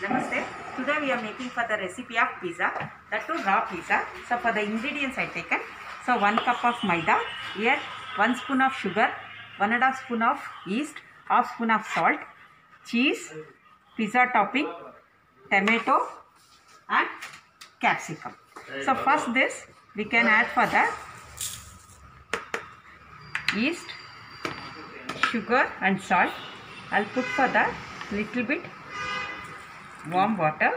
Namaste. Today we are making for the recipe of pizza, that too raw pizza. So for the ingredients I taken, so one cup of maida, here one spoon of sugar, one and a half spoon of yeast, half spoon of salt, cheese, pizza topping, tomato and capsicum. So first this we can add for the yeast, sugar and salt. I'll put for the little bit warm water.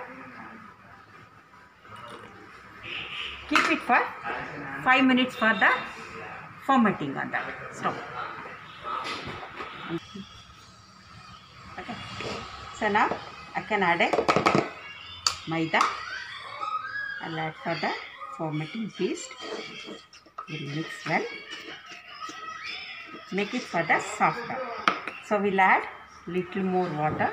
Keep it for 5 minutes for the fermenting on that stove. Okay. So now I can add a maida. I'll add for the fermenting yeast. We'll mix well. Make it for the softer. So we'll add little more water.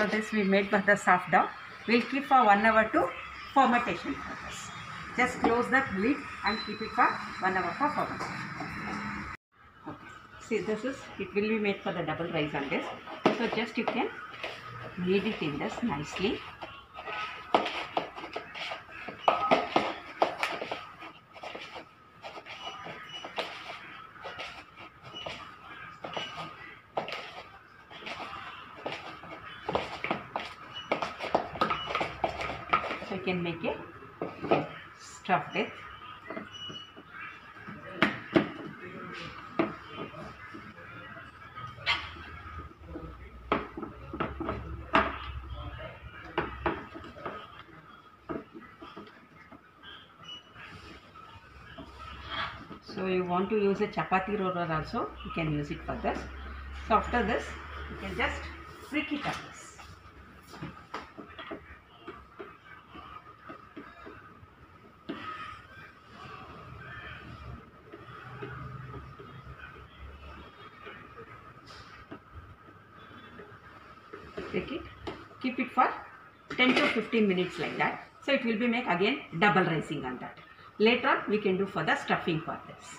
So this we made the soft dough. We'll keep for one hour to fermentation purpose. Just close the lid and keep it for one hour for fermentation. Okay. See this is it will be made for the double rice on this. So just you can knead it in this nicely. Can make it stuffed it. So you want to use a chapati roller also, you can use it for this. So after this, you can just prick it up this. Take it keep it for 10 to 15 minutes like that so it will be make again double rising on that later on we can do for the stuffing for this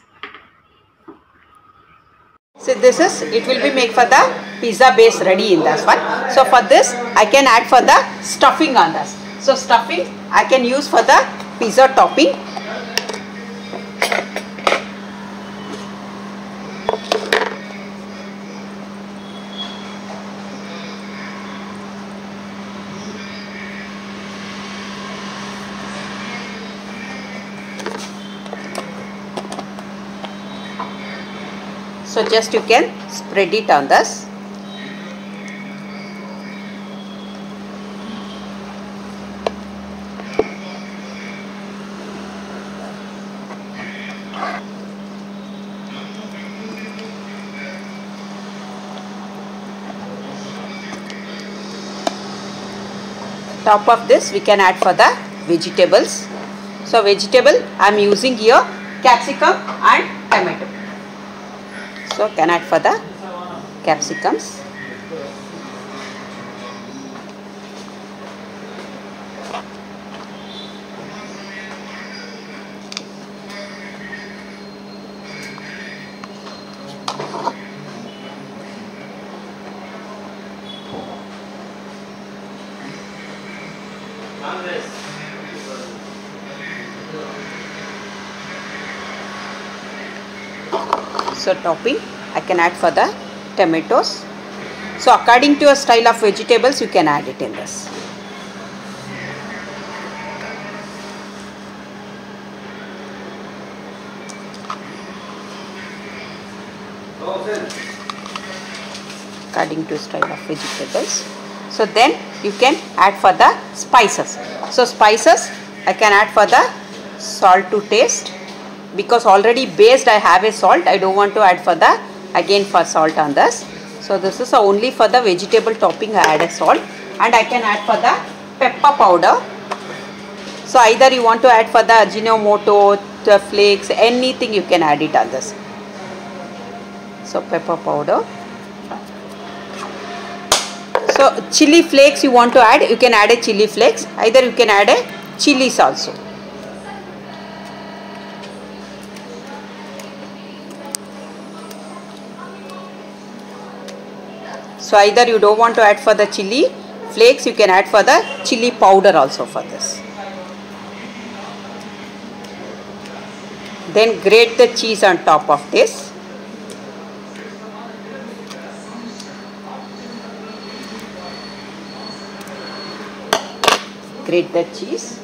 So this is, it will be make for the pizza base ready in this one. So for this, I can add for the stuffing on this. So stuffing, I can use for the pizza topping. So just you can spread it on this. Top of this we can add for the vegetables. So vegetable I am using here capsicum and tomato. So add for the capsicums. So topping I can add for the tomatoes. So according to your style of vegetables you can add it in this. According to style of vegetables. So then you can add for the spices. So spices I can add for the salt to taste because already based I have a salt I don't want to add for the again for salt on this so this is only for the vegetable topping I add a salt and I can add for the pepper powder so either you want to add for the ajinomoto the flakes anything you can add it on this So pepper powder. So chili flakes you want to add, you can add a chili flakes. Either you can add a chilies also. So either you don't want to add for the chili flakes, you can add for the chili powder also for this. Then grate the cheese on top of this. Grate the cheese.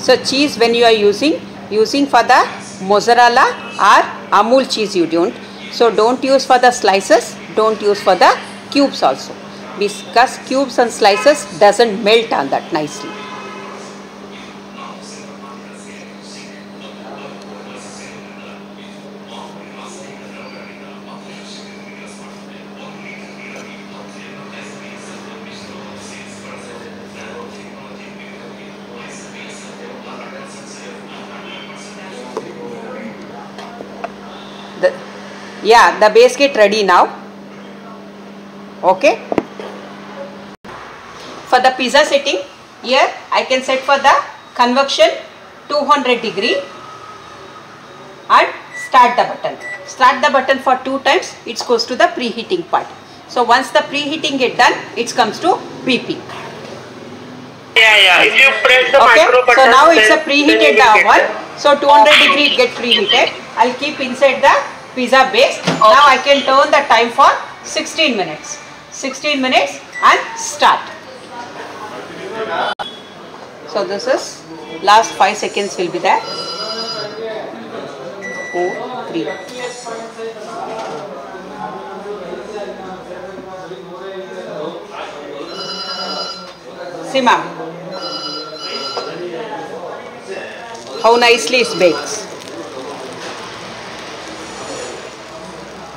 So cheese when you are using, using for the mozzarella or Amul cheese you don't. So don't use for the slices, don't use for the cubes also. Because cubes and slices doesn't melt on that nicely. Yeah, the base kit ready now. Okay. For the pizza setting, here I can set for the convection 200 degree and start the button. Start the button for two times, it goes to the preheating part. So once the preheating get done, it comes to beeping. Yeah, yeah. If you press the Okay, micro button so now it's a preheated then you will one. So 200 degree it get preheated. I'll keep inside the pizza base. Now I can turn the time for 16 minutes. 16 minutes and start. So this is last 5 seconds will be there. 4, 3. See ma'am. How nicely it bakes.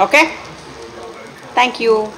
Okay? Thank you.